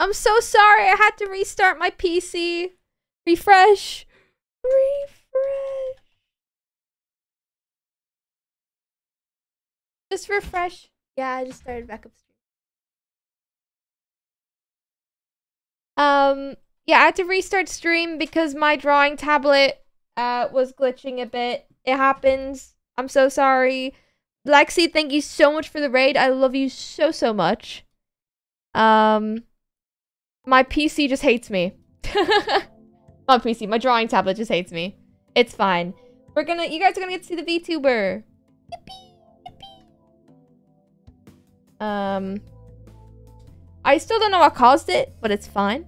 I'm so sorry. I had to restart my PC. Refresh. Refresh. Just refresh. Yeah, I just started back up. Um, yeah, I had to restart stream because my drawing tablet uh was glitching a bit. It happens. I'm so sorry. Lexi, thank you so much for the raid. I love you so so much. Um my PC just hates me. my PC, my drawing tablet just hates me. It's fine. We're gonna you guys are gonna get to see the VTuber. Yippee, yippee. Um I still don't know what caused it, but it's fine.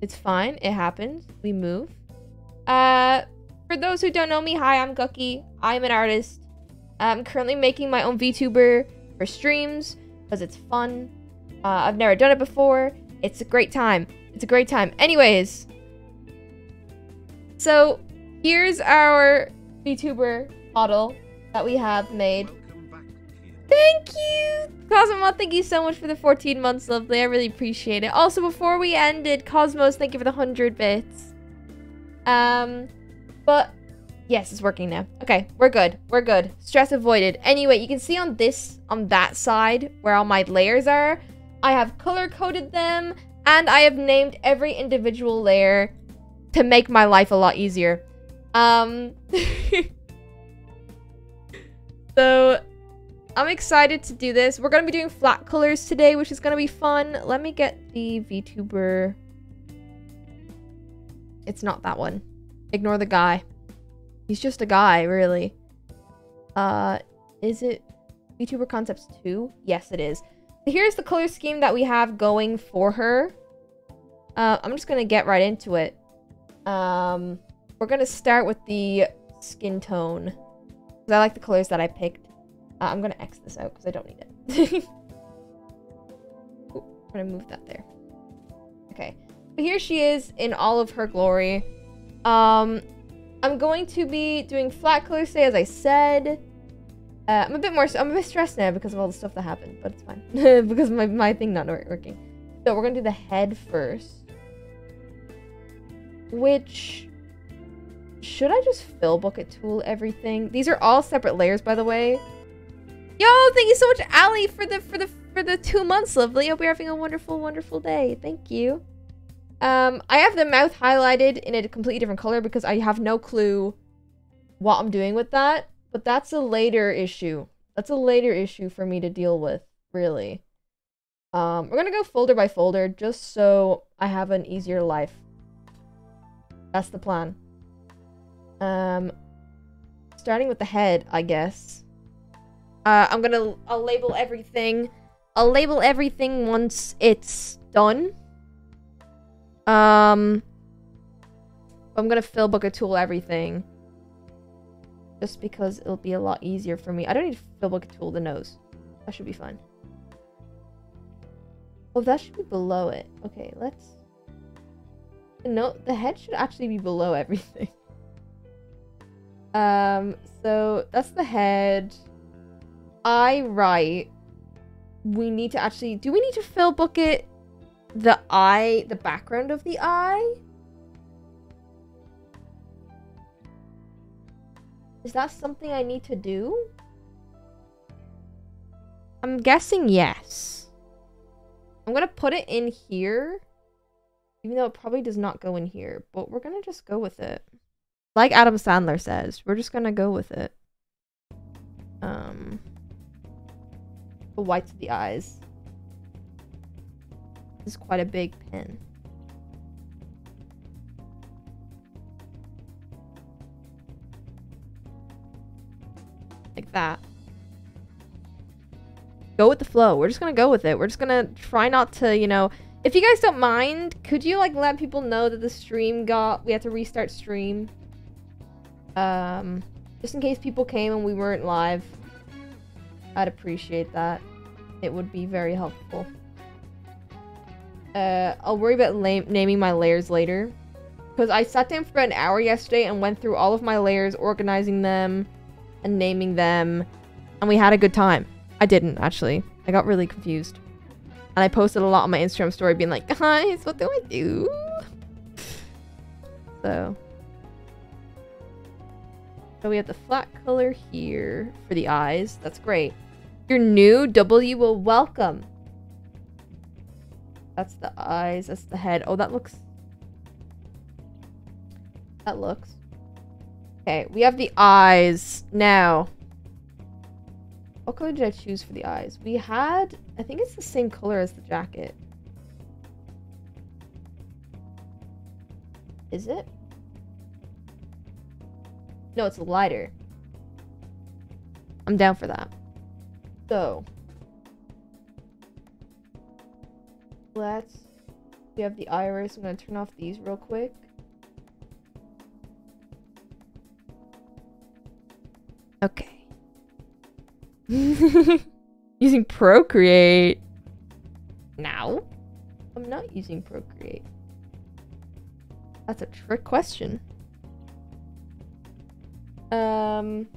It's fine. It happens. We move. Uh for those who don't know me, hi, I'm Guqqie. I'm an artist. I'm currently making my own VTuber for streams because it's fun. Uh, I've never done it before. It's a great time. It's a great time. Anyways, so here's our VTuber model that we have made. Thank you! Cosmo, thank you so much for the 14 months, lovely. I really appreciate it. Also, before we ended, Cosmos, thank you for the 100 bits. Um, but yes, it's working now. Okay, we're good. We're good. Stress avoided. Anyway, you can see on this, on that side, where all my layers are, I have color-coded them, and I have named every individual layer to make my life a lot easier. Um, so, I'm excited to do this. We're going to be doing flat colors today, which is going to be fun. Let me get the VTuber. It's not that one. Ignore the guy. He's just a guy, really. Uh, is it VTuber Concepts 2? Yes, it is. Here's the color scheme that we have going for her. Uh, I'm just gonna get right into it. Um, we're gonna start with the skin tone. Because I like the colors that I picked. Uh, I'm gonna X this out because I don't need it. Ooh, I'm gonna move that there. Okay. But here she is in all of her glory. Um, I'm going to be doing flat colors today, as I said. Uh, I'm a bit more, I'm a bit stressed now because of all the stuff that happened, but it's fine. because my, my thing not working. So we're going to do the head first. Which, should I just fill bucket tool everything? These are all separate layers, by the way. Yo, thank you so much, Ali, for the, for the, for the two months, lovely. Hope you're having a wonderful, wonderful day. Thank you. Um, I have the mouth highlighted in a completely different color because I have no clue what I'm doing with that. But that's a later issue. That's a later issue for me to deal with, really. Um, we're gonna go folder by folder just so I have an easier life. That's the plan. Um, starting with the head, I guess. Uh, I'm gonna, I'll label everything. I'll label everything once it's done. Um, I'm gonna fill bucket tool everything. Just because it'll be a lot easier for me. I don't need to fill bucket tool the nose. That should be fine. Oh, that should be below it. Okay, let's... No, the head should actually be below everything. Um, so that's the head. I right. We need to actually... Do we need to fill bucket the eye, the background of the eye? Is that something I need to do? I'm guessing yes. I'm gonna put it in here. Even though it probably does not go in here. But we're gonna just go with it. Like Adam Sandler says, we're just gonna go with it. Um, the whites of the eyes. This is quite a big pen. Like that. Go with the flow. We're just gonna go with it. We're just gonna try not to, you know... If you guys don't mind, could you, like, let people know that the stream got... We had to restart stream. Um, just in case people came and we weren't live. I'd appreciate that. It would be very helpful. Uh, I'll worry about naming my layers later. Because I sat down for an hour yesterday and went through all of my layers, organizing them and naming them. And we had a good time. I didn't, actually. I got really confused. And I posted a lot on my Instagram story being like, guys, what do I do? So. So we have the flat color here for the eyes. That's great. You're new. W will welcome. That's the eyes. That's the head. Oh, that looks... That looks. Okay, we have the eyes. Now. What color did I choose for the eyes? We had... I think it's the same color as the jacket. Is it? No, it's lighter. I'm down for that. So. Let's... We have the iris. I'm going to turn off these real quick. Okay. using Procreate. Now? I'm not using Procreate. That's a trick question. Um,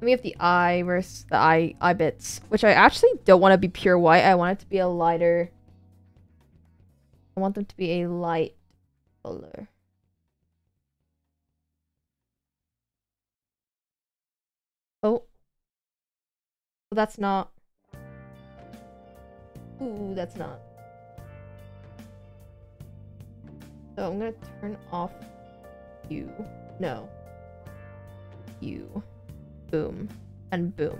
we have the iris, the eye eye bits, which I actually don't want to be pure white. I want it to be a lighter. I want them to be a light color. Oh. Well, that's not. Ooh, that's not. So I'm gonna turn off you. No you. Boom. And boom.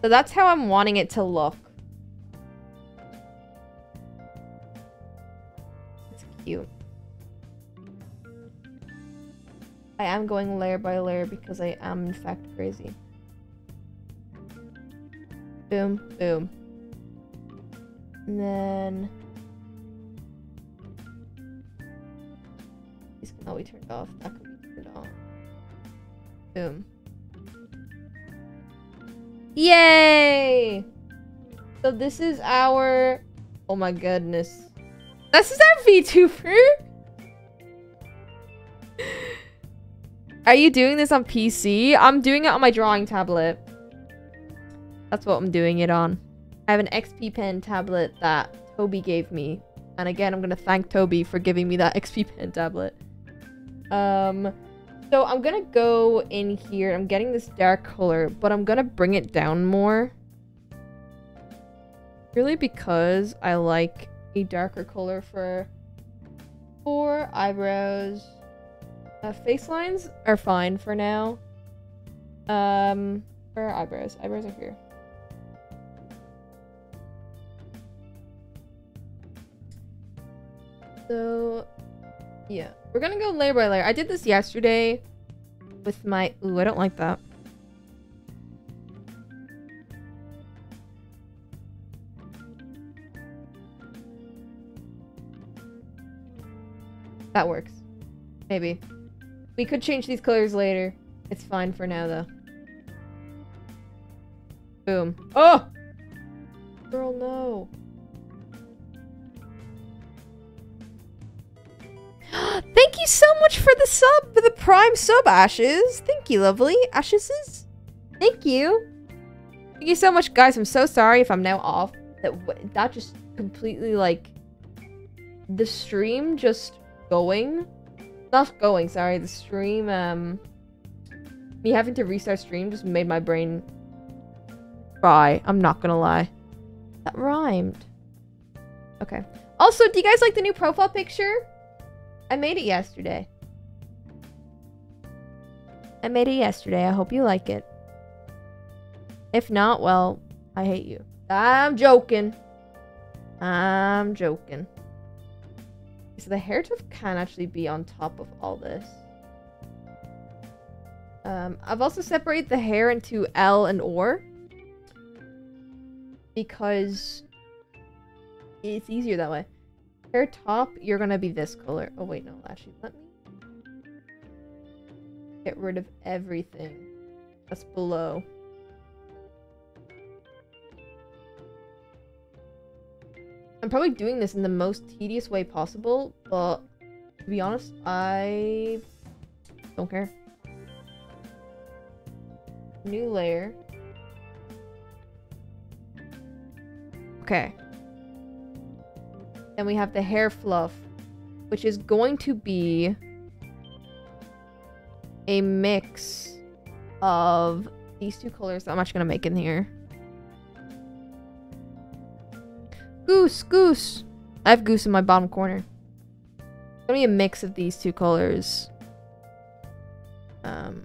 So that's how I'm wanting it to look. It's cute. I am going layer by layer because I am in fact crazy. Boom, boom. And then... Oh, we turned off. That could be turned. Boom. Yay! So this is our... Oh my goodness. This is our VTuber? Are you doing this on PC? I'm doing it on my drawing tablet. That's what I'm doing it on. I have an XP Pen tablet that Toby gave me. And again, I'm going to thank Toby for giving me that XP Pen tablet. Um, so I'm gonna go in here. I'm getting this dark color, but I'm gonna bring it down more. Really because I like a darker color for, for eyebrows. Uh, face lines are fine for now. Um, for eyebrows? Eyebrows are here. So yeah. We're gonna go layer by layer. I did this yesterday with my... Ooh, I don't like that. That works. Maybe. We could change these colors later. It's fine for now, though. Boom. Oh! Girl, no. Thank you so much for the sub, for the prime sub, Ashes. Thank you, lovely. Ashes Thank you. Thank you so much, guys. I'm so sorry if I'm now off. That, that just completely, like... The stream just going. Not going, sorry. The stream, um... Me having to restart stream just made my brain fry. I'm not gonna lie. That rhymed. Okay. Also, do you guys like the new profile picture? I made it yesterday. I made it yesterday. I hope you like it. If not, well, I hate you. I'm joking. I'm joking. So the hair tuft can actually be on top of all this. Um, I've also separated the hair into L and OR. Because it's easier that way. Hair top, you're gonna be this color. Oh wait, no, actually, let me get rid of everything that's below. I'm probably doing this in the most tedious way possible, but to be honest, I don't care. New layer. Okay. Then we have the hair fluff, which is going to be a mix of these two colors that I'm actually going to make in here. Goose, goose. I have goose in my bottom corner. To be a mix of these two colors. Um,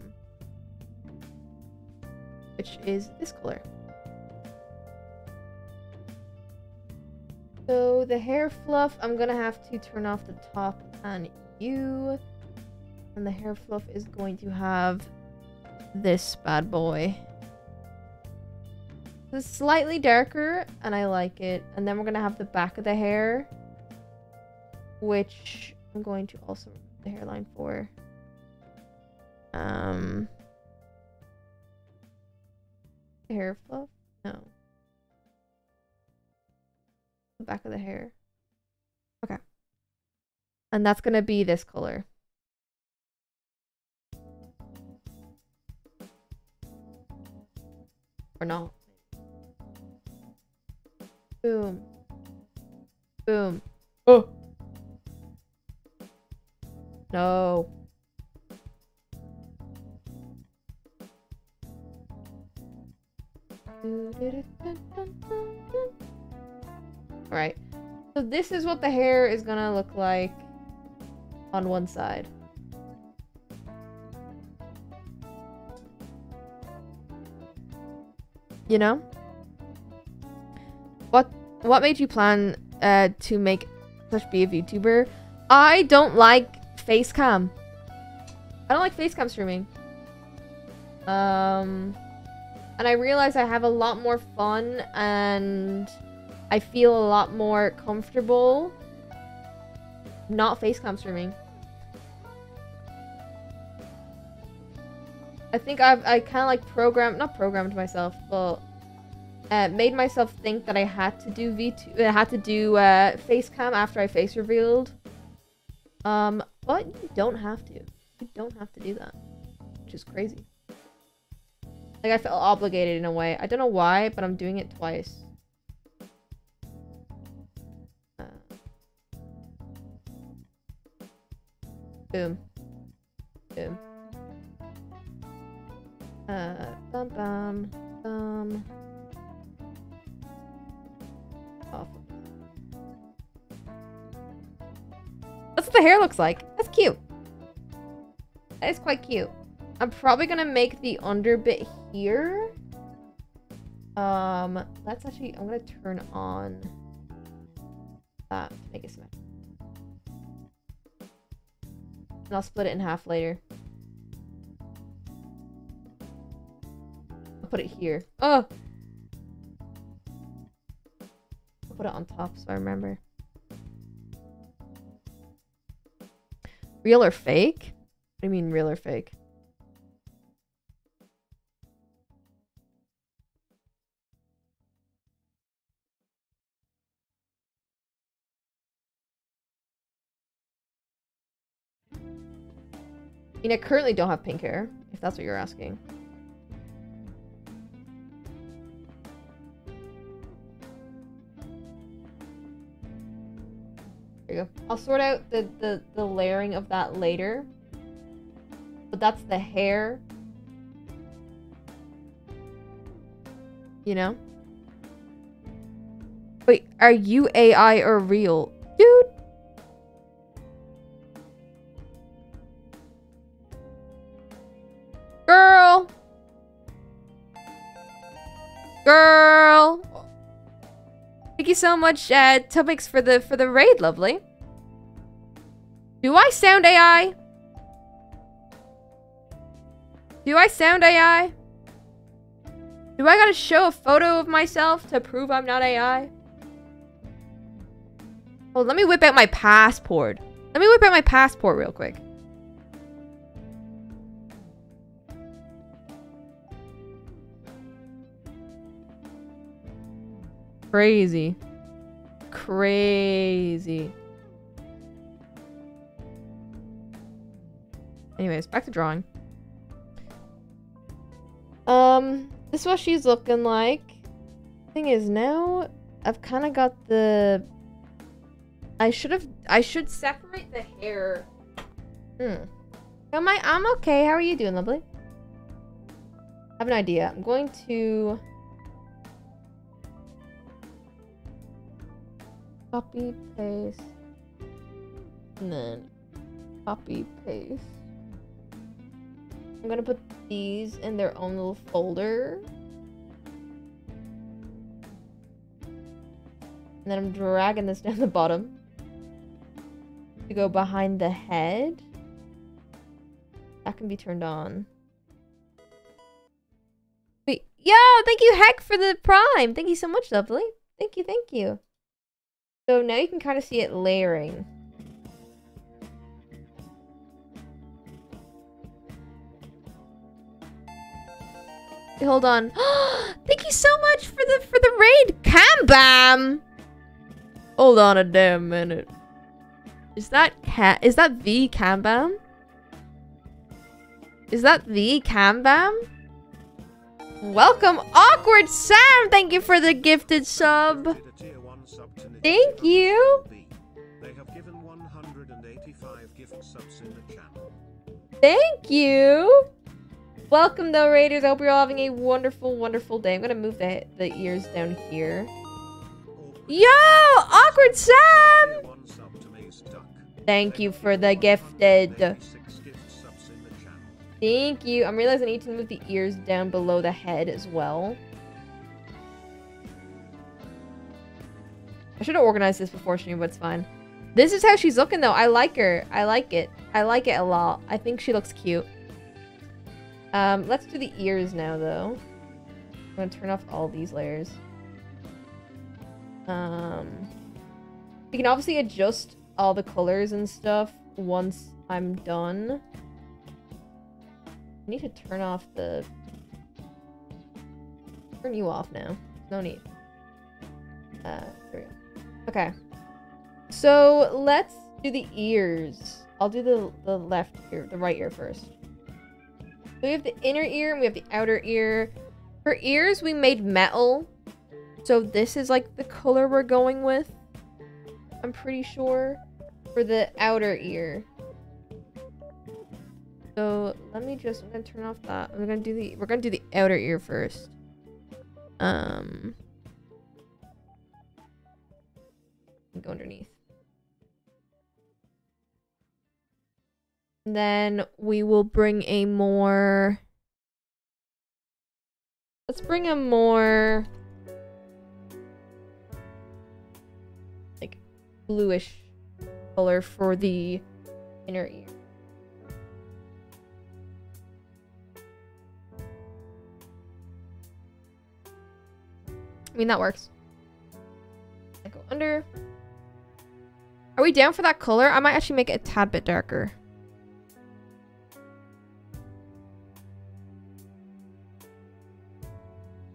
which is this color. So the hair fluff, I'm gonna have to turn off the top on you. And the hair fluff is going to have this bad boy. Slightly darker and I like it. And then we're gonna have the back of the hair, which I'm going to also the hairline for. Um, hair fluff? No the back of the hair. Okay. And that's going to be this color. Or not. Boom. Boom. Oh. No. Right. So this is what the hair is gonna look like on one side. You know? What what made you plan uh, to make such be a VTuber? I don't like face cam. I don't like face cam streaming. Um and I realize I have a lot more fun and I feel a lot more comfortable not facecam streaming. I think I've I kind of like programmed, not programmed myself, but uh, made myself think that I had to do V2, I uh, had to do uh, facecam after I face revealed. Um, but you don't have to. You don't have to do that, which is crazy. Like I felt obligated in a way. I don't know why, but I'm doing it twice. Boom. Boom. Uh, bum bum bum. The hair looks like. That's cute. That is quite cute. I'm probably gonna make the under bit here. Um, let's actually, I'm gonna turn on that to make it symmetrical. And I'll split it in half later. I'll put it here. Oh! I'll put it on top so I remember. Real or fake? What do you mean real or fake? I mean, I currently don't have pink hair, if that's what you're asking. Go. I'll sort out the, the, the layering of that later. But that's the hair. You know? Wait, are you AI or real? So much, uh, Tubix, for the for the raid, lovely. Do I sound AI? Do I sound AI? Do I gotta show a photo of myself to prove I'm not AI? Well, let me whip out my passport. Let me whip out my passport real quick. Crazy. Crazy. Anyways, back to drawing. Um, this is what she's looking like. Thing is, now I've kind of got the... I should have... I should separate the hair. Hmm. Am I... I'm okay. How are you doing, lovely? I have an idea. I'm going to... Copy, paste. And then copy, paste. I'm gonna put these in their own little folder. And then I'm dragging this down the bottom to go behind the head. That can be turned on. Wait, yo, thank you, Heck, for the prime. Thank you so much, lovely. Thank you, thank you. So now you can kind of see it layering. Hold on. Thank you so much for the for the raid, Cambam. Hold on a damn minute. Is that cat? Is that the Cambam? Is that the Cambam? Welcome, awkward Sam. Thank you for the gifted sub. Thank you. They have given 185 gift subs in the channel. Thank you. Welcome though, Raiders. I hope you're all having a wonderful, wonderful day. I'm gonna move the, the ears down here. Yo! Awkward Sam! Thank you for the gifted. Thank you. I'm realizing I need to move the ears down below the head as well. I should have organized this before she knew, but it's fine. This is how she's looking though. I like her. I like it. I like it a lot. I think she looks cute. Um, let's do the ears now, though. I'm gonna turn off all these layers. Um, we can obviously adjust all the colors and stuff once I'm done. I need to turn off the... Turn you off now. No need. Uh, there we go. Okay. So, let's do the ears. I'll do the, the left ear, the right ear first. So we have the inner ear and we have the outer ear. For ears, we made metal. So this is like the color we're going with. I'm pretty sure. For the outer ear. So let me just I'm gonna turn off that. I'm gonna do the we're gonna do the outer ear first. Um go underneath. then we will bring a more... Let's bring a more... Like, bluish color for the inner ear. I mean, that works. I go under. We down for that color? I might actually make it a tad bit darker.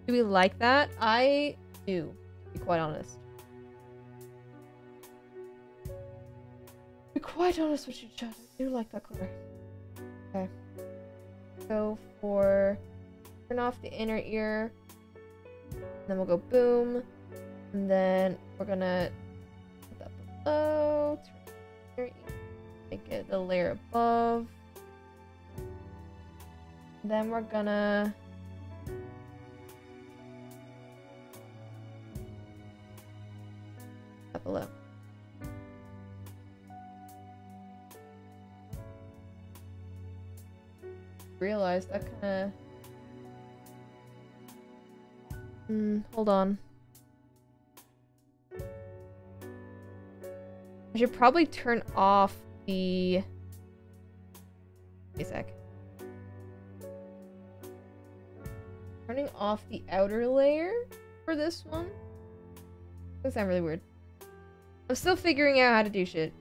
Do we like that? I do, be quite honest. Be quite honest with you, chat, I do like that color. Okay. So for turn off the inner ear. Then we'll go boom. And then we're gonna below. Make it the layer above. Then we're gonna below. Realized that kind of... Hmm, hold on. I should probably turn off the... Wait a sec. Turning off the outer layer for this one? That sound really weird. I'm still figuring out how to do shit.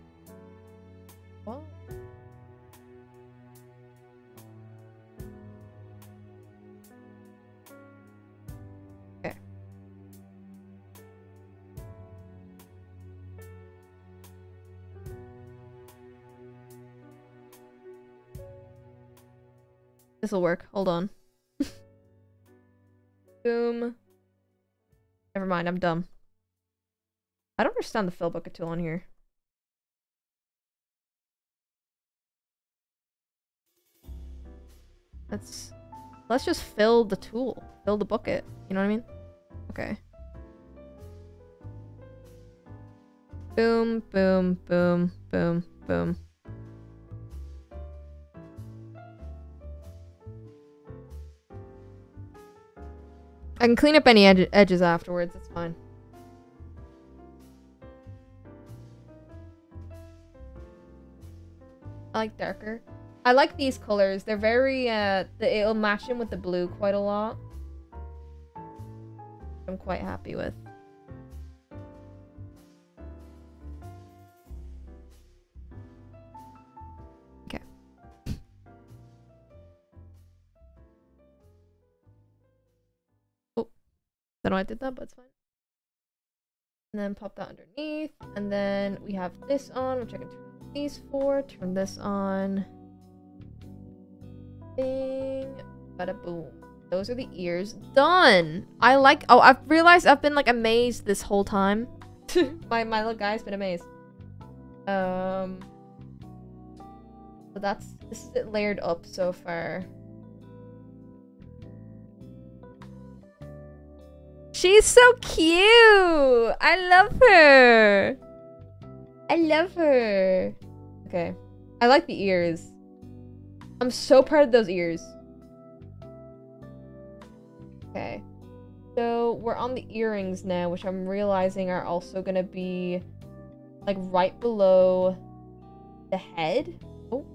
This'll work. Hold on. Boom. Never mind, I'm dumb. I don't understand the fill bucket tool on here. Let's let's just fill the tool. Fill the bucket. You know what I mean? Okay. Boom, boom, boom, boom, boom. I can clean up any ed edges afterwards, it's fine. I like darker. I like these colors. They're very, uh, it'll match in with the blue quite a lot. I'm quite happy with. Know I did that, but it's fine. And then pop that underneath. And then we have this on, which I can turn these four. Turn this on. Bing. Bada boom. Those are the ears. Done! I like- oh, I've realized I've been, like, amazed this whole time. my, my little guy's been amazed. Um... So that's- this is it layered up so far. She's so cute! I love her! I love her! Okay. I like the ears. I'm so proud of those ears. Okay. So we're on the earrings now, which I'm realizing are also gonna be like right below the head. Oh.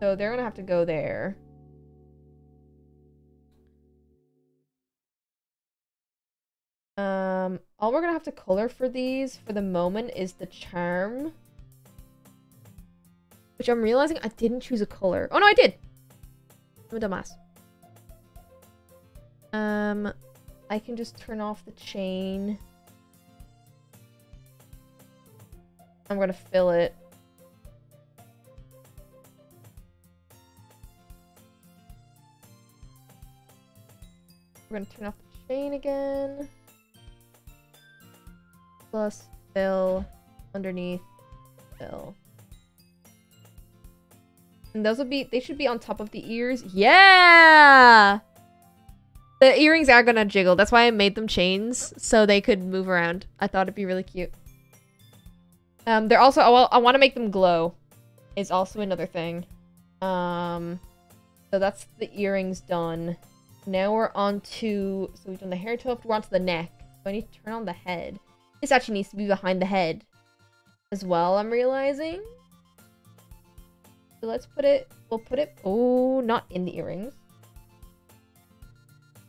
So they're gonna have to go there. Um, all we're gonna have to color for these for the moment is the charm. Which I'm realizing I didn't choose a color. Oh no, I did! I'm a dumbass. Um, I can just turn off the chain. I'm gonna fill it. We're gonna turn off the chain again. Plus fill underneath fill. And those would be, they should be on top of the ears. Yeah! The earrings are gonna jiggle. That's why I made them chains, so they could move around. I thought it'd be really cute. Um, they're also, oh, I want to make them glow. Is also another thing. Um, so that's the earrings done. Now we're on to, so we've done the hair tuft, we're on to the neck. So I need to turn on the head. This actually needs to be behind the head as well, I'm realizing. So let's put it, we'll put it, oh, not in the earrings.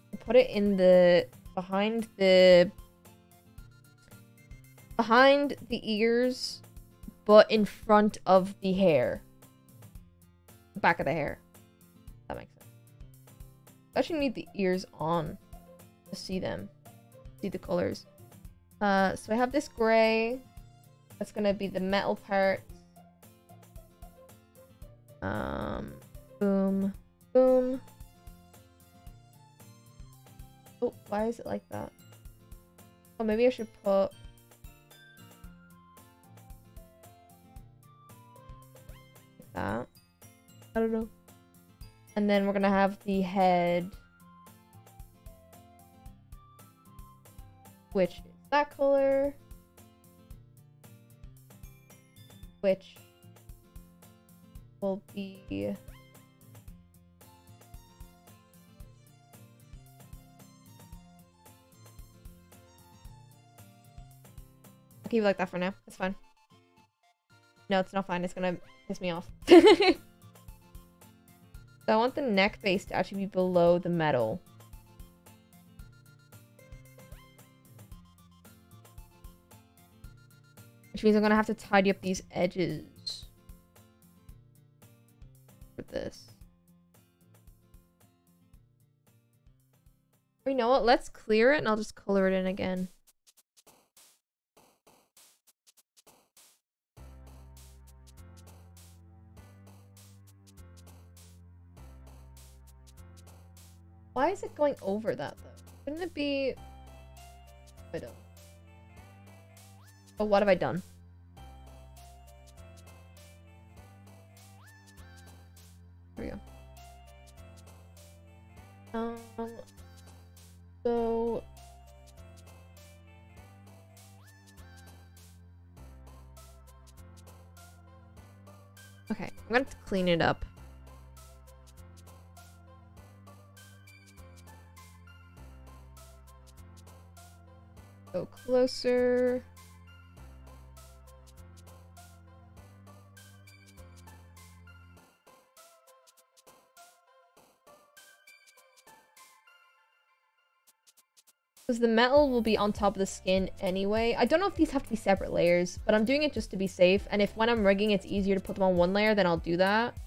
We'll put it in the, behind the, behind the ears, but in front of the hair. Back of the hair. That makes sense. I actually need the ears on to see them. See the colors. Uh, so I have this gray. That's gonna be the metal part. Um, boom, boom. Oh, why is it like that? Oh, maybe I should put... That. I don't know. And then we're gonna have the head. Which that color. Which will be I'll keep it like that for now. It's fine. No, it's not fine. It's gonna piss me off. so I want the neck base to actually be below the metal. Which means I'm gonna have to tidy up these edges. For this. You know what? Let's clear it and I'll just color it in again. Why is it going over that though? Shouldn't it be I done? Oh, what have I done? Here we go. Um, so Okay, I'm gonna clean it up. Go closer. Because the metal will be on top of the skin anyway. I don't know if these have to be separate layers, but I'm doing it just to be safe. And if when I'm rigging it's easier to put them on one layer, then I'll do that.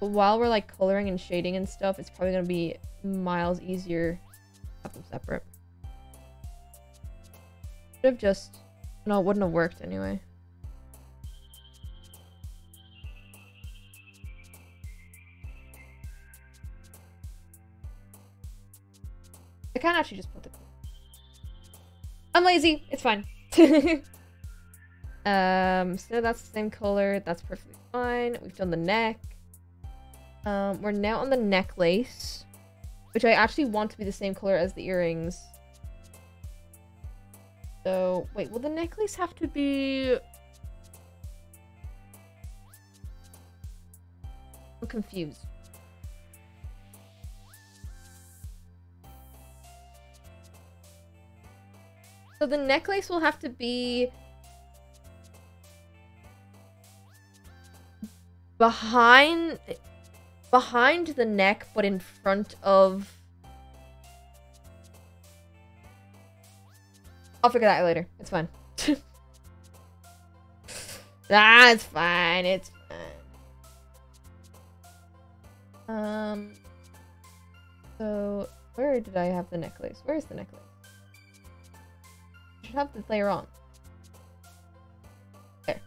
But while we're like coloring and shading and stuff, it's probably going to be miles easier to have them separate. Should have just... No, it wouldn't have worked anyway. I can actually just put I'm lazy. It's fine. um, so that's the same color. That's perfectly fine. We've done the neck. Um, we're now on the necklace, which I actually want to be the same color as the earrings. So, wait, will the necklace have to be... I'm confused. So the necklace will have to be behind behind the neck but in front of I'll figure that out later. It's fine. That's fine. It's fine. Um so where did I have the necklace? Where's the necklace? Should have this layer on. There.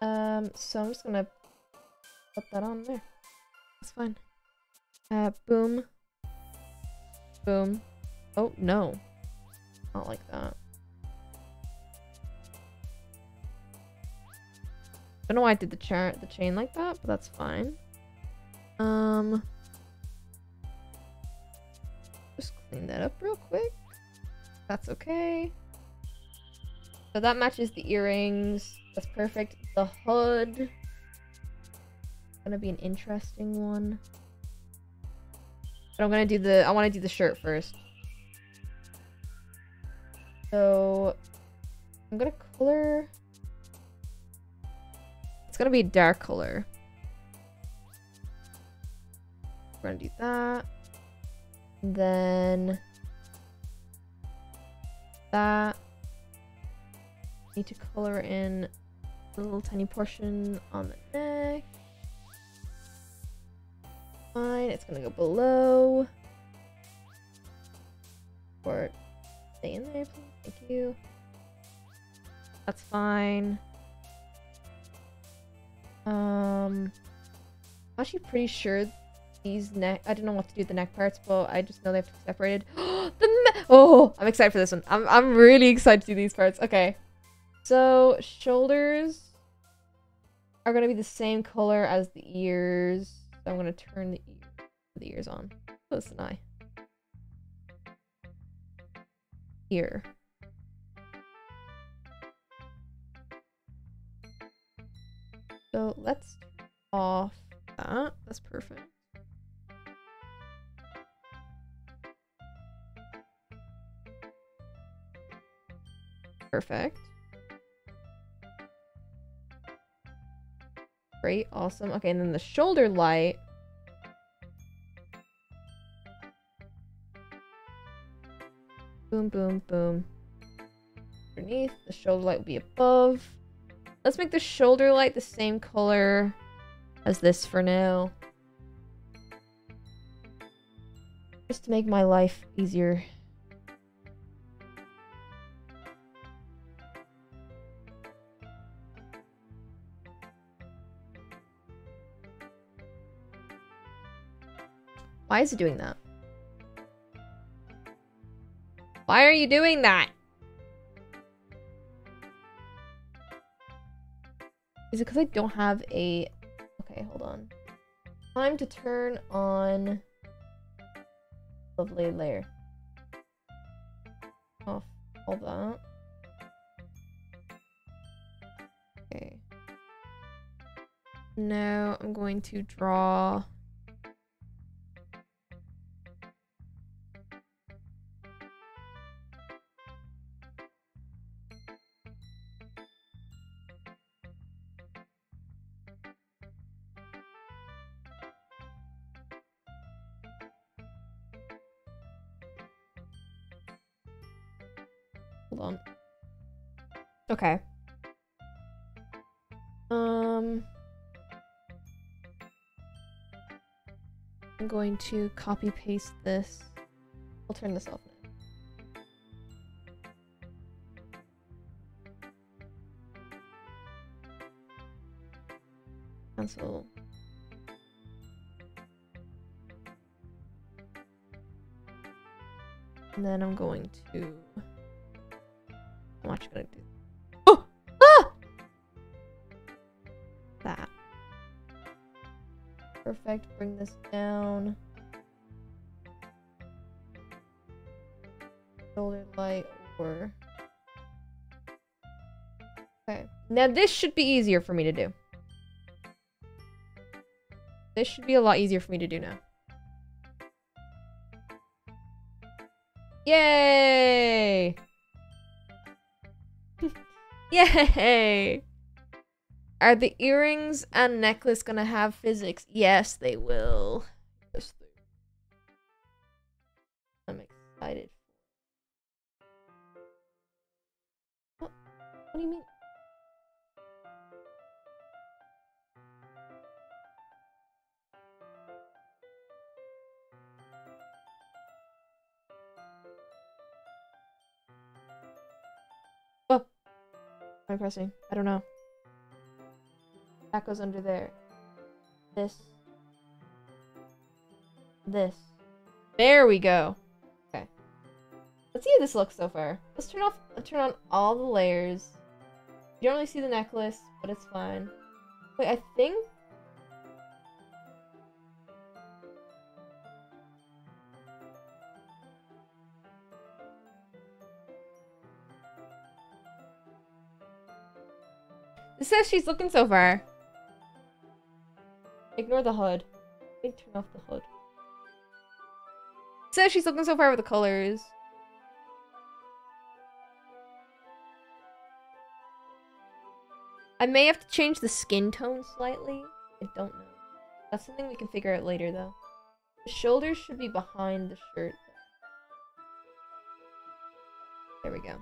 Um, so I'm just gonna put that on there. That's fine. Uh, boom. Boom. Oh, no. Not like that. I don't know why I did the chart, the chain like that, but that's fine. Um, just clean that up real quick. That's okay. So that matches the earrings. That's perfect. The hood. Gonna be an interesting one. But I'm gonna do the I wanna do the shirt first. So I'm gonna color it's gonna be a dark color. We're gonna do that. And then that. Need to color in a little tiny portion on the neck. Fine, it's gonna go below. Or stay in there, please. Thank you. That's fine. Um, I'm actually pretty sure these neck. I don't know what to do with the neck parts, but I just know they have to be separated. the oh, I'm excited for this one. I'm I'm really excited to do these parts. Okay, so shoulders are gonna be the same color as the ears. So I'm gonna turn the ear, the ears on. Oh, Close an eye. here. So let's off that. That's perfect. Perfect. Great, awesome. Okay, and then the shoulder light. Boom, boom, boom. Underneath, the shoulder light will be above. Let's make the shoulder light the same color as this for now. Just to make my life easier. Why is it doing that? Why are you doing that? Is it because I don't have a... Okay, hold on. Time to turn on... Lovely layer. Off all that. Okay. Now I'm going to draw... Hold on. Okay. Um I'm going to copy paste this. I'll turn this off now. Cancel. And then I'm going to this down. Shoulder light or Okay. Now this should be easier for me to do. This should be a lot easier for me to do now. Yay! Yay! Are the earrings and necklace gonna have physics? Yes, they will. Pressing. I don't know. That goes under there. This. This. There we go. Okay. Let's see how this looks so far. Let's turn off let's turn on all the layers. You don't really see the necklace, but it's fine. Wait, I think Says she's looking so far. Ignore the hood. Turn off the hood. Says she's looking so far with the colors. I may have to change the skin tone slightly. I don't know. That's something we can figure out later, though. The shoulders should be behind the shirt. There we go.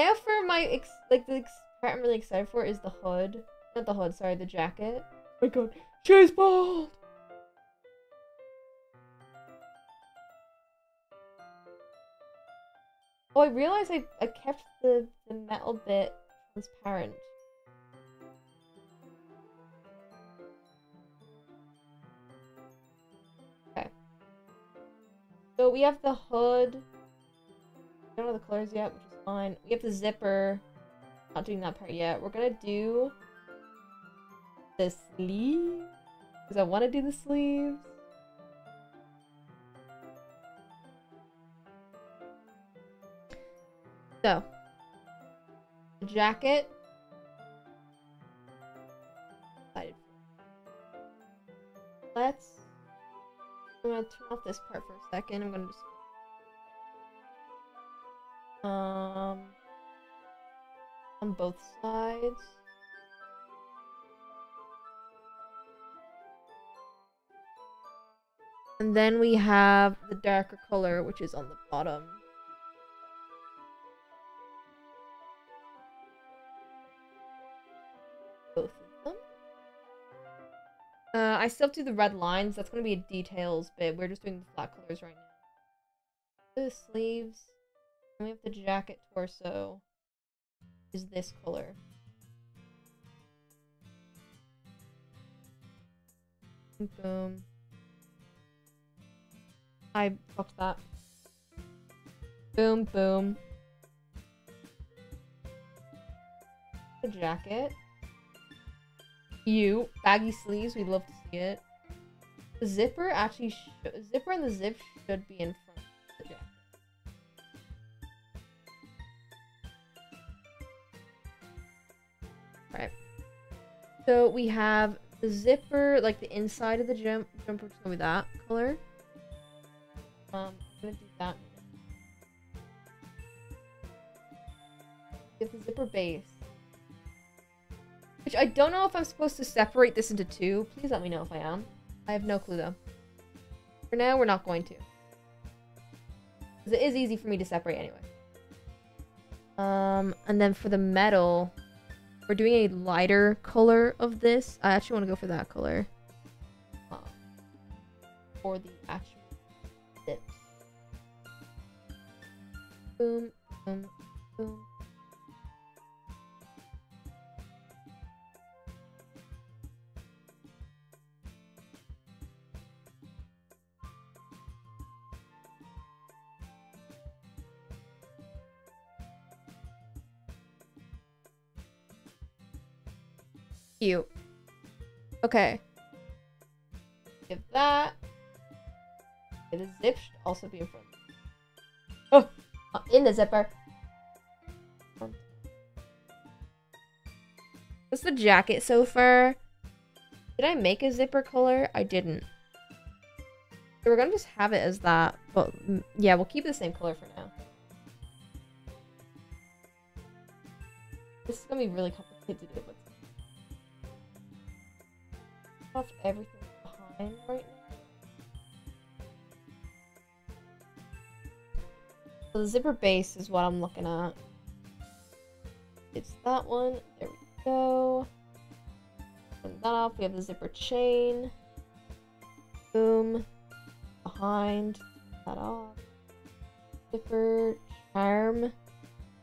Now for my ex like the part I'm really excited for is the hood. Not the hood, sorry, the jacket. Oh my god, she's bald! Oh, I realized I, I kept the, the metal bit transparent. Okay. So we have the hood. I don't know the colors yet, fine. We have the zipper. Not doing that part yet. We're gonna do the sleeve. Because I want to do the sleeves. So, jacket. Let's. I'm gonna turn off this part for a second. I'm gonna just. Um. On both sides. And then we have the darker color, which is on the bottom. Both of them. Uh, I still have to do the red lines. That's going to be a details bit. We're just doing the flat colors right now. The sleeves. And we have the jacket torso. Is this color. Boom. I fucked that. Boom, boom. The jacket. You baggy sleeves. We'd love to see it. The zipper actually, zipper and the zip should be in So we have the zipper, like the inside of the jump jumper, is gonna be that color. Um, I'm gonna do that. Get the zipper base. Which I don't know if I'm supposed to separate this into two. Please let me know if I am. I have no clue though. For now, we're not going to. Because it is easy for me to separate anyway. Um, and then for the metal, we're doing a lighter color of this. I actually want to go for that color. Um, for the actual zip. Boom, boom, boom. Cute. Okay. Give that. Okay, the zip should also be in front. Oh, uh, in the zipper. What's the jacket so far? Did I make a zipper color? I didn't. So we're gonna just have it as that, but yeah, we'll keep the same color for now. This is gonna be really complicated to do, but left everything behind right now. So the zipper base is what I'm looking at. It's that one. There we go. Turn that off. We have the zipper chain. Boom. Behind. That off. Zipper charm.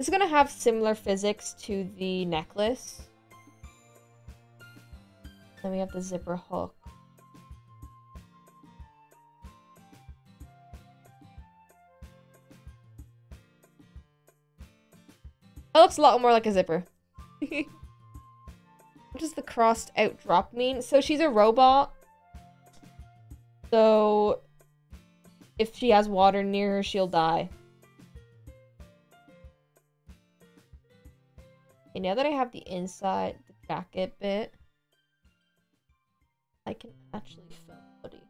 Going to have similar physics to the necklace. Then we have the zipper hook. That looks a lot more like a zipper. what does the crossed out drop mean? So she's a robot. So if she has water near her, she'll die. Okay, now that I have the inside, the jacket bit, I can actually film Woody.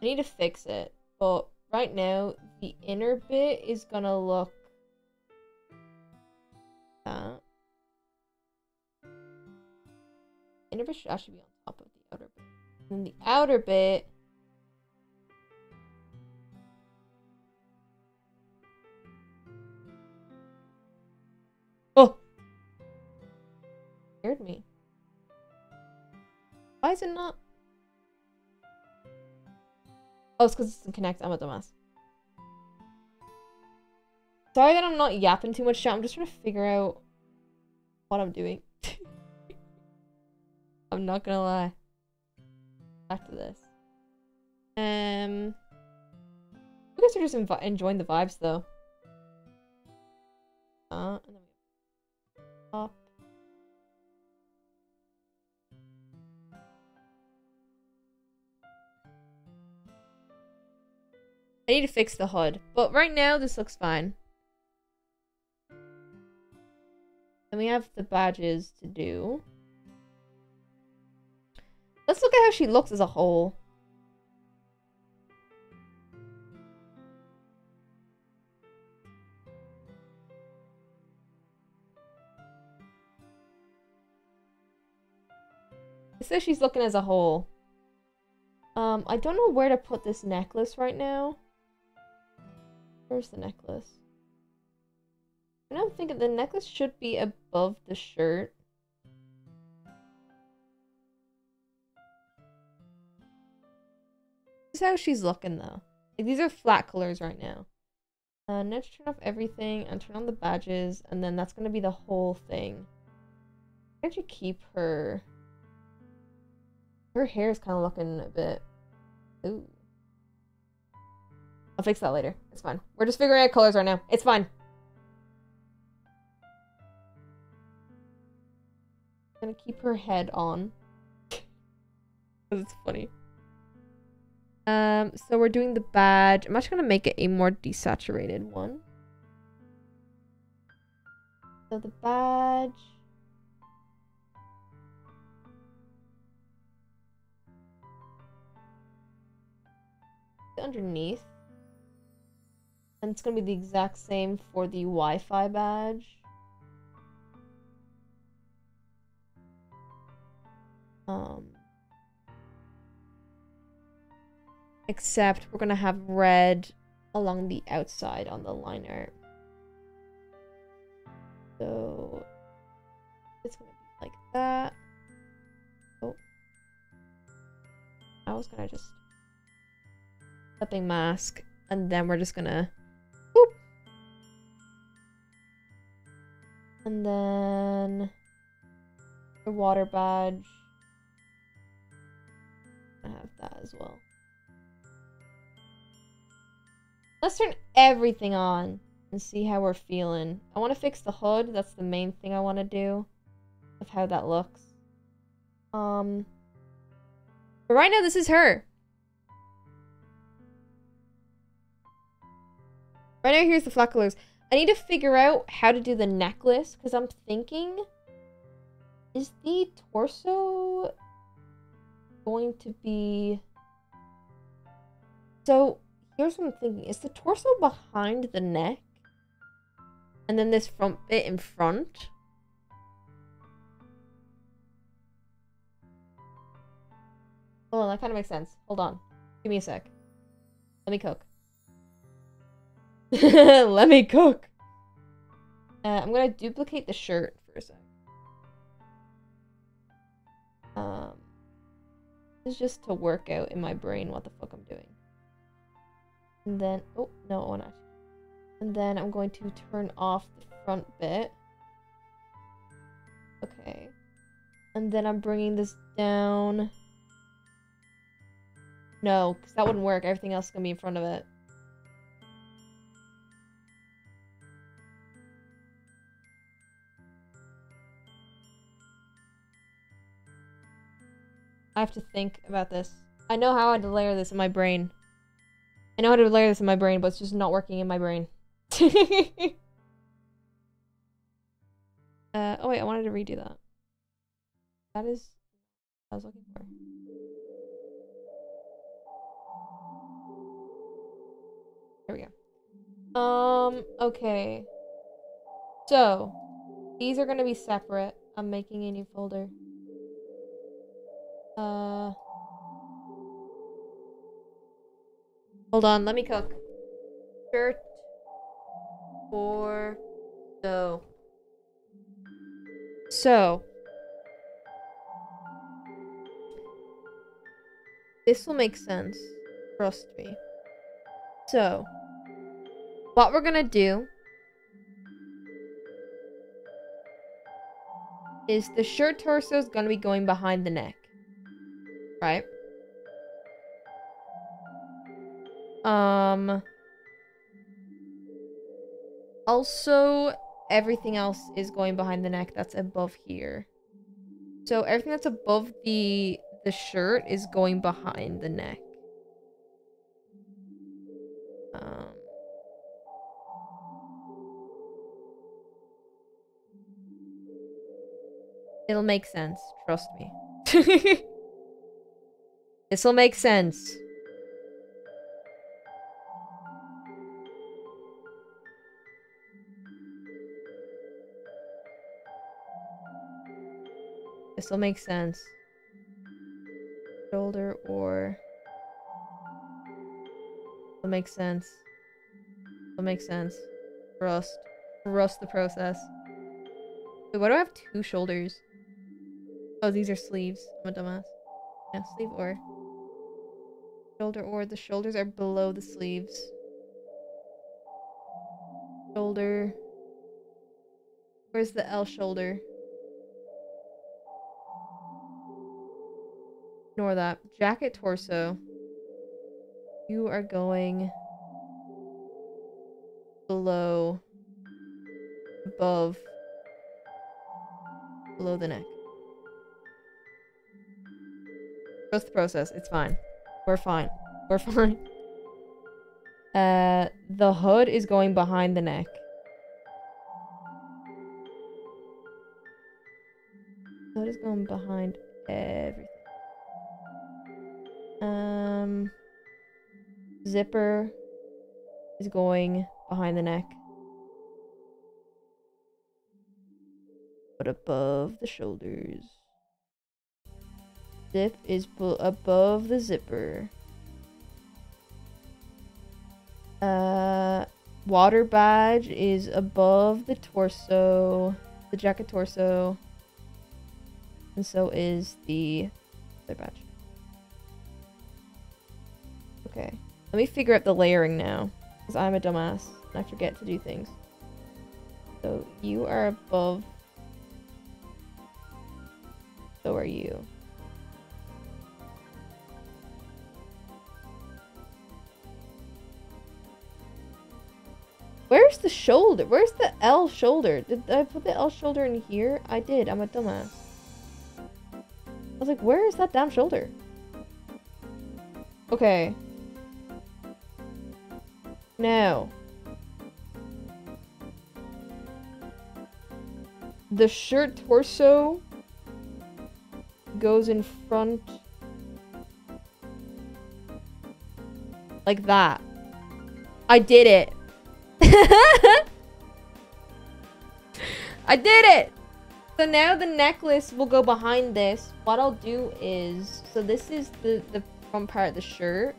I need to fix it, but right now the inner bit is gonna look that. Inner bit should actually be on top of the outer bit. And the outer bit Oh! Scared me. Why is it not? Oh, it's because it doesn't connect. I'm a dumbass. Sorry that I'm not yapping too much chat. I'm just trying to figure out what I'm doing. I'm not gonna lie. Back to this. Um, you guys are just enjoying the vibes though. Uh, I need to fix the hood, but right now this looks fine. Then we have the badges to do. Let's look at how she looks as a whole. It says she's looking as a whole. Um, I don't know where to put this necklace right now. Where's the necklace? I don't think the necklace should be above the shirt. This is how she's looking though. Like, these are flat colors right now. Uh, now turn off everything and turn on the badges, and then that's gonna be the whole thing. Why don't you keep her? Her hair is kind of looking a bit. Ooh. I'll fix that later. It's fine. We're just figuring out colors right now. It's fine. I'm gonna keep her head on. Because it's funny. Um, so we're doing the badge. I'm actually gonna make it a more desaturated one. So the badge. Underneath. And it's gonna be the exact same for the Wi-Fi badge. Um Except we're gonna have red along the outside on the line art. So it's gonna be like that. Oh. I was gonna just stepping mask and then we're just gonna whoop. And then the water badge. I have that as well. Let's turn everything on and see how we're feeling. I want to fix the hood. That's the main thing I want to do of how that looks. Um, but right now, this is her. Right now, here's the colors. I need to figure out how to do the necklace because I'm thinking, is the torso going to be... So, Here's what I'm thinking. Is the torso behind the neck? And then this front bit in front? Oh, that kind of makes sense. Hold on. Give me a sec. Let me cook. Let me cook. Uh, I'm gonna duplicate the shirt for a sec. Um, this is just to work out in my brain what the fuck I'm doing. And then, oh, no, I not. And then I'm going to turn off the front bit. Okay. And then I'm bringing this down. No, because that wouldn't work. Everything else is going to be in front of it. I have to think about this. I know how to layer this in my brain. I know how to layer this in my brain, but it's just not working in my brain. uh, oh wait, I wanted to redo that. That is I was looking for. There we go. Um, okay. So, these are gonna be separate. I'm making a new folder. Uh... Hold on, let me cook. Shirt for dough. So. This will make sense. Trust me. So. What we're gonna do is the shirt torso is gonna be going behind the neck. Right? Um. Also, everything else is going behind the neck that's above here. So everything that's above the the shirt is going behind the neck. Um. It'll make sense. Trust me. This'll make sense. This will make sense. Shoulder or... Will make sense. Will make sense. Rust. Rust the process. Wait, why do I have two shoulders? Oh, these are sleeves. I'm a dumbass. Yeah, sleeve or. Shoulder or. The shoulders are below the sleeves. Shoulder. Where's the L shoulder? Ignore that. Jacket torso. You are going below, above, below the neck. Trust the process. It's fine. We're fine. We're fine. Uh, the hood is going behind the neck. Hood is going behind everything. Um, zipper is going behind the neck. But above the shoulders. Zip is above the zipper. Uh, water badge is above the torso, the jacket torso. And so is the other badge. Okay. Let me figure out the layering now. Because I'm a dumbass. And I forget to do things. So you are above. So are you. Where's the shoulder? Where's the L shoulder? Did I put the L shoulder in here? I did. I'm a dumbass. I was like, where is that damn shoulder? Okay. Now. The shirt torso goes in front like that. I did it. I did it! So now the necklace will go behind this. What I'll do is, so this is the, the front part of the shirt.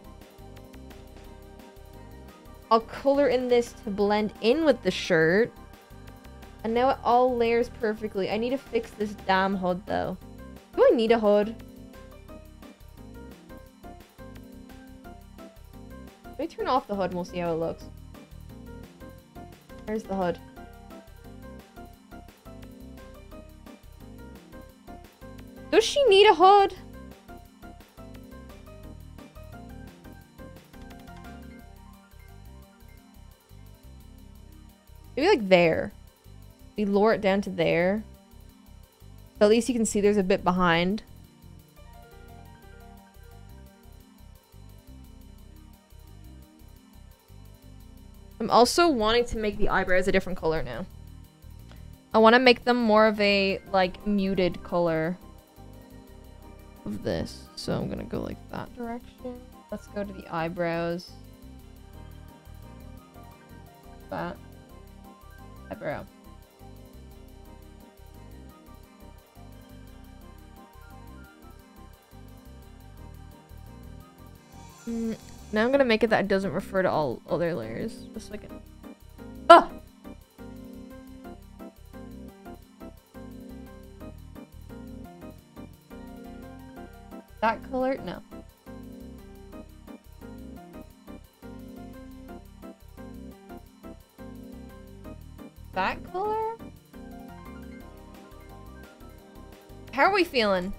I'll color in this to blend in with the shirt. And now it all layers perfectly. I need to fix this damn hood though. Do I need a hood? Let me turn off the hood and we'll see how it looks. Where's the hood? Does she need a hood? Maybe like there. We lower it down to there. But at least you can see there's a bit behind. Also wanting to make the eyebrows a different color now. I want to make them more of a, like, muted color of this. So I'm going to go like that direction. Let's go to the eyebrows. That. Eyebrow. Mm, now I'm gonna make it that it doesn't refer to all other layers. Just so I can... Ah! That color? No. That color? How are we feeling?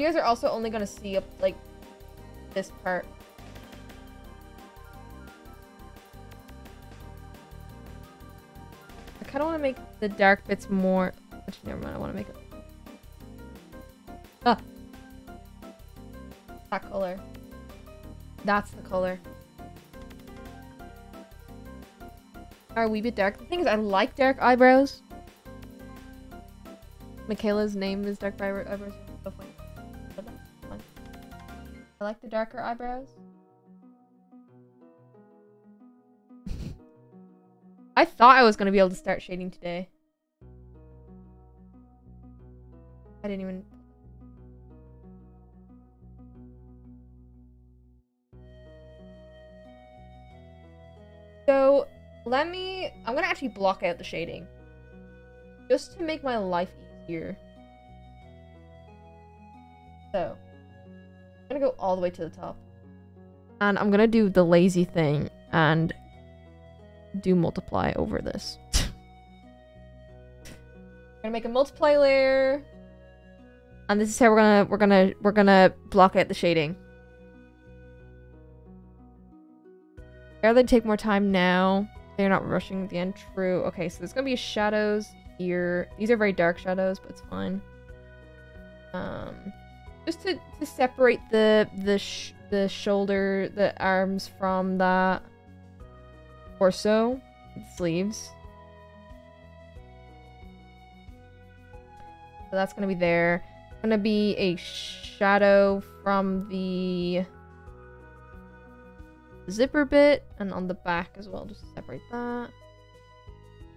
You guys are also only gonna see like this part. I kind of want to make the dark bits more. Actually, never mind. I want to make it. Ah, that color. That's the color. Are we bit dark? The thing is, I like dark eyebrows. Michaela's name is dark eyebrows. I like the darker eyebrows. I thought I was going to be able to start shading today. I didn't even... So, let me... I'm going to actually block out the shading. Just to make my life easier. So, I'm gonna go all the way to the top. And I'm gonna do the lazy thing and do multiply over this. we're gonna make a multiply layer. And this is how we're gonna we're gonna we're gonna block out the shading. Rather than take more time now. They're not rushing the end. True. Okay, so there's gonna be shadows here. These are very dark shadows, but it's fine. Um, just to, to separate the the sh the shoulder, the arms from that torso, sleeves. So that's gonna be there. Gonna be a shadow from the zipper bit and on the back as well, just separate that.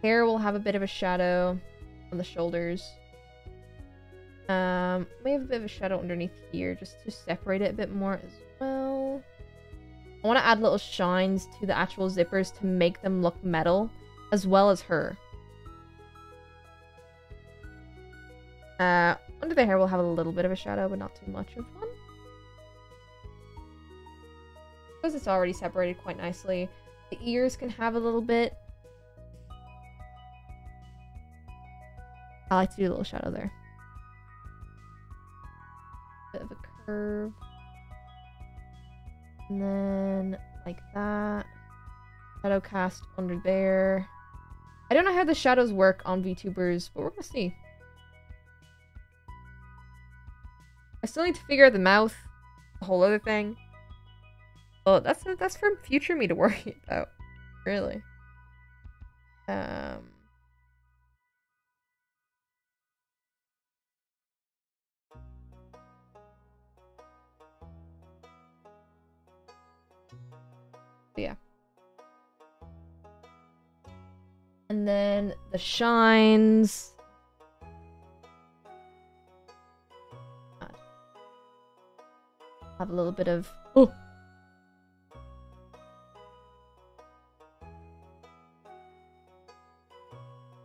Hair will have a bit of a shadow on the shoulders. Um, may have a bit of a shadow underneath here just to separate it a bit more as well. I want to add little shines to the actual zippers to make them look metal, as well as her. Uh, under the hair we'll have a little bit of a shadow, but not too much of one. Because it's already separated quite nicely. The ears can have a little bit. I like to do a little shadow there. Bit of a curve. And then like that. Shadow cast under there. I don't know how the shadows work on VTubers, but we're gonna see. I still need to figure out the mouth. A whole other thing. Well, that's that's for future me to worry about, really. Um. And then the shines. Have a little bit of oh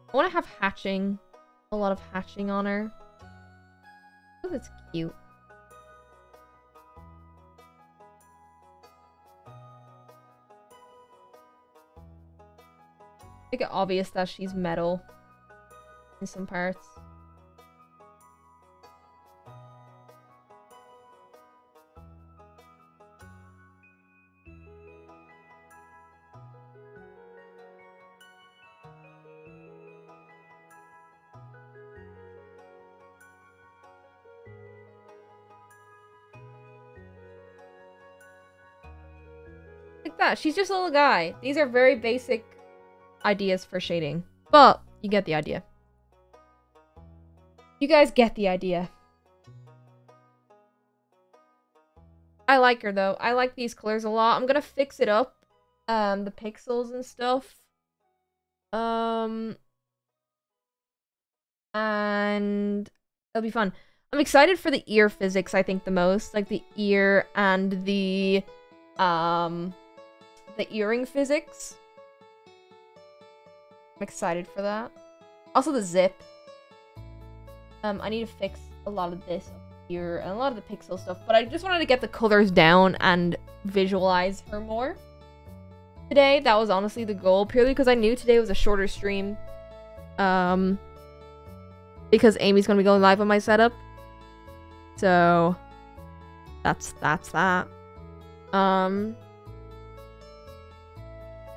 I want to have hatching. A lot of hatching on her. Oh, that's cute. Make it obvious that she's metal in some parts. Like that. She's just a little guy. These are very basic ideas for shading. But you get the idea. You guys get the idea. I like her though. I like these colors a lot. I'm gonna fix it up. Um, the pixels and stuff. Um, and it'll be fun. I'm excited for the ear physics, I think, the most. Like the ear and the, um, the earring physics. I'm excited for that. Also the zip. Um, I need to fix a lot of this here and a lot of the pixel stuff, but I just wanted to get the colors down and visualize her more. Today, that was honestly the goal, purely because I knew today was a shorter stream. Um, because Amy's gonna be going live on my setup. So, that's, that's that. Um,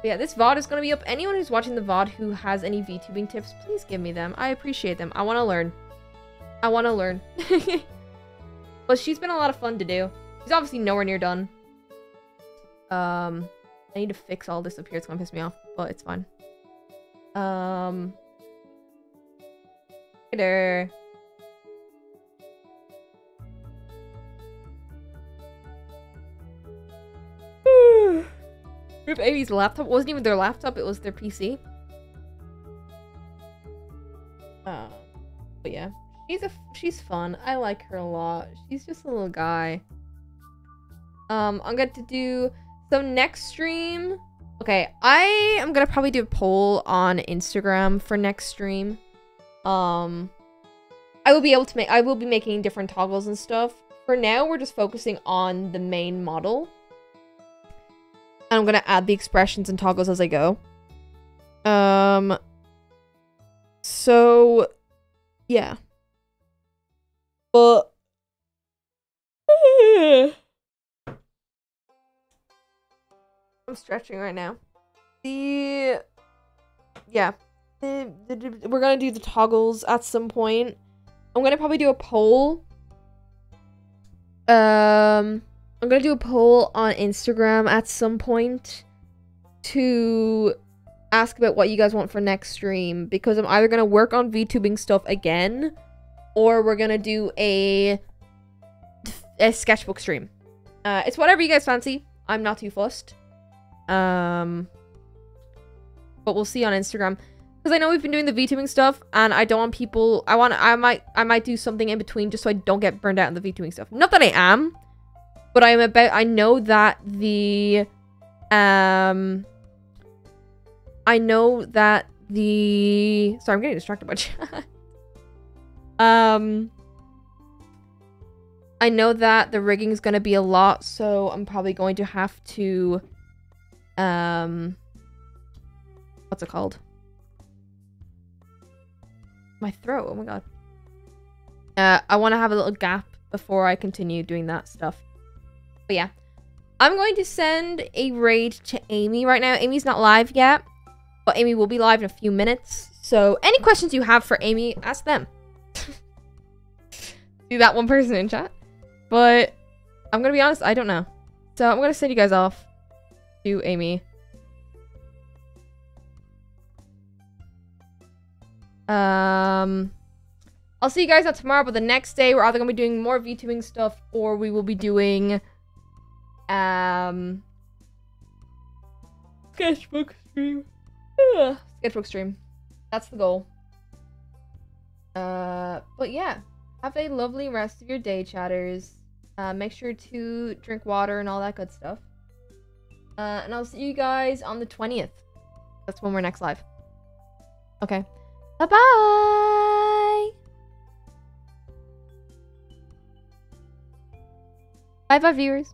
but yeah, this VOD is going to be up. Anyone who's watching the VOD who has any VTubing tips, please give me them. I appreciate them. I want to learn. I want to learn. but she's been a lot of fun to do. She's obviously nowhere near done. Um, I need to fix all this up here. It's going to piss me off, but it's fine. Um, later. Group Amy's laptop wasn't even their laptop, it was their PC. Uh, but yeah, she's a she's fun. I like her a lot. She's just a little guy. Um, I'm going to do so next stream. Okay, I am gonna probably do a poll on Instagram for next stream. Um, I will be able to make. I will be making different toggles and stuff for now, we're just focusing on the main model. And I'm to add the expressions and toggles as I go. Um, so, yeah. But, I'm stretching right now. The, yeah. The, the, we're going to do the toggles at some point. I'm to probably do a poll. Um, I'm to do a poll on Instagram at some point to ask about what you guys want for next stream because I'm either to work on VTubing stuff again or we're to do a a sketchbook stream. Uh, it's whatever you guys fancy. I'm not too fussed. Um, but we'll see on Instagram because I know we've been doing the VTubing stuff, and I don't want people. I want. I might. I might do something in between just so I don't get burned out in the VTubing stuff. Not that I am, but I am about. I know that the, um, I know that the. Sorry, I'm getting distracted by um. I know that the rigging is going to be a lot, so I'm probably going to have to, um, what's it called? My throat, oh my god. Uh, I want to have a little gap before I continue doing that stuff. But yeah, I'm going to send a raid to Amy right now. Amy's not live yet, but Amy will be live in a few minutes. So any questions you have for Amy, ask them. See that one person in chat? But I'm gonna be honest, I don't know. So I'm gonna send you guys off to Amy. Um, I'll see you guys not tomorrow, but the next day we're either gonna be doing more VTubing stuff or we will be doing um sketchbook stream. Ugh, sketchbook stream. That's the goal. Uh, but yeah, have a lovely rest of your day, chatters. Uh, make sure to drink water and all that good stuff. Uh, and I'll see you guys on the 20th. That's when we're next live. Okay. Bye-bye! Bye-bye, viewers.